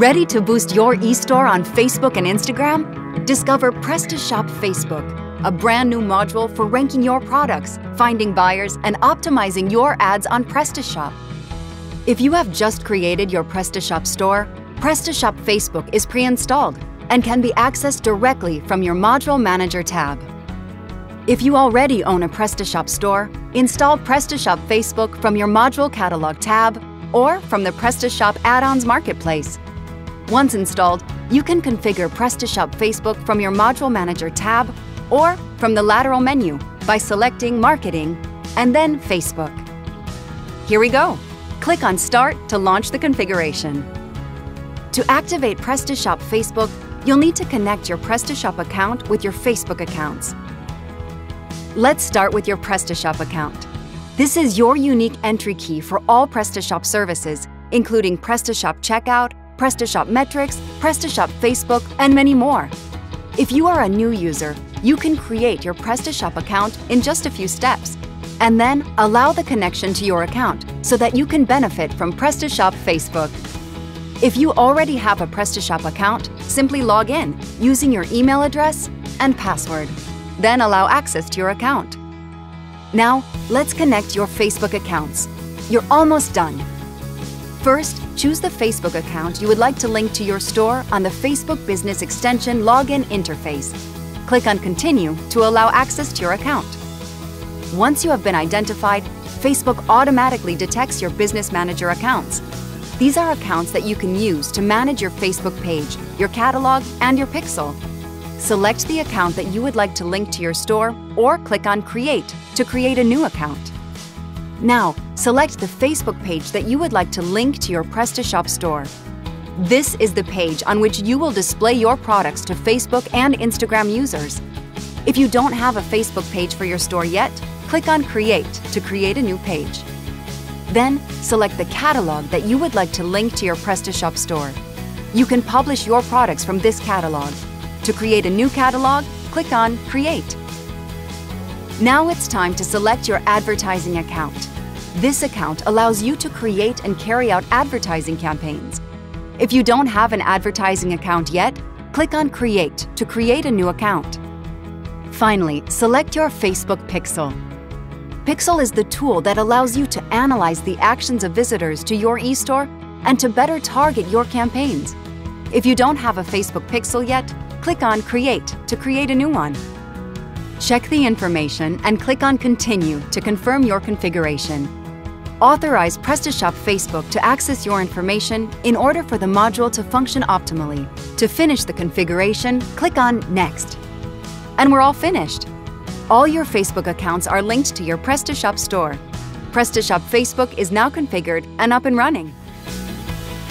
Ready to boost your e-store on Facebook and Instagram? Discover PrestaShop Facebook, a brand new module for ranking your products, finding buyers, and optimizing your ads on PrestaShop. If you have just created your PrestaShop store, PrestaShop Facebook is pre-installed and can be accessed directly from your Module Manager tab. If you already own a PrestaShop store, install PrestaShop Facebook from your Module Catalog tab or from the PrestaShop Add-ons Marketplace. Once installed, you can configure PrestaShop Facebook from your Module Manager tab or from the lateral menu by selecting Marketing and then Facebook. Here we go. Click on Start to launch the configuration. To activate PrestaShop Facebook, you'll need to connect your PrestaShop account with your Facebook accounts. Let's start with your PrestaShop account. This is your unique entry key for all PrestaShop services, including PrestaShop Checkout, PrestaShop Metrics, PrestaShop Facebook, and many more. If you are a new user, you can create your PrestaShop account in just a few steps, and then allow the connection to your account so that you can benefit from PrestaShop Facebook. If you already have a PrestaShop account, simply log in using your email address and password. Then allow access to your account. Now, let's connect your Facebook accounts. You're almost done. First, choose the Facebook account you would like to link to your store on the Facebook Business Extension login interface. Click on Continue to allow access to your account. Once you have been identified, Facebook automatically detects your Business Manager accounts. These are accounts that you can use to manage your Facebook page, your catalog, and your pixel. Select the account that you would like to link to your store or click on Create to create a new account. Now, select the Facebook page that you would like to link to your PrestaShop store. This is the page on which you will display your products to Facebook and Instagram users. If you don't have a Facebook page for your store yet, click on Create to create a new page. Then, select the catalog that you would like to link to your PrestaShop store. You can publish your products from this catalog. To create a new catalog, click on Create. Now it's time to select your advertising account. This account allows you to create and carry out advertising campaigns. If you don't have an advertising account yet, click on Create to create a new account. Finally, select your Facebook Pixel. Pixel is the tool that allows you to analyze the actions of visitors to your e-store and to better target your campaigns. If you don't have a Facebook Pixel yet, click on Create to create a new one. Check the information and click on Continue to confirm your configuration. Authorize PrestaShop Facebook to access your information in order for the module to function optimally. To finish the configuration, click on Next. And we're all finished. All your Facebook accounts are linked to your PrestaShop store. PrestaShop Facebook is now configured and up and running.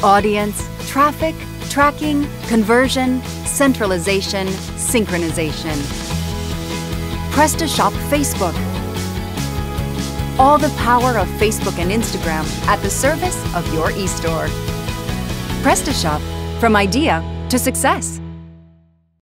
Audience, traffic, tracking, conversion, centralization, synchronization. PrestaShop Facebook. All the power of Facebook and Instagram at the service of your e-store. PrestaShop, from idea to success.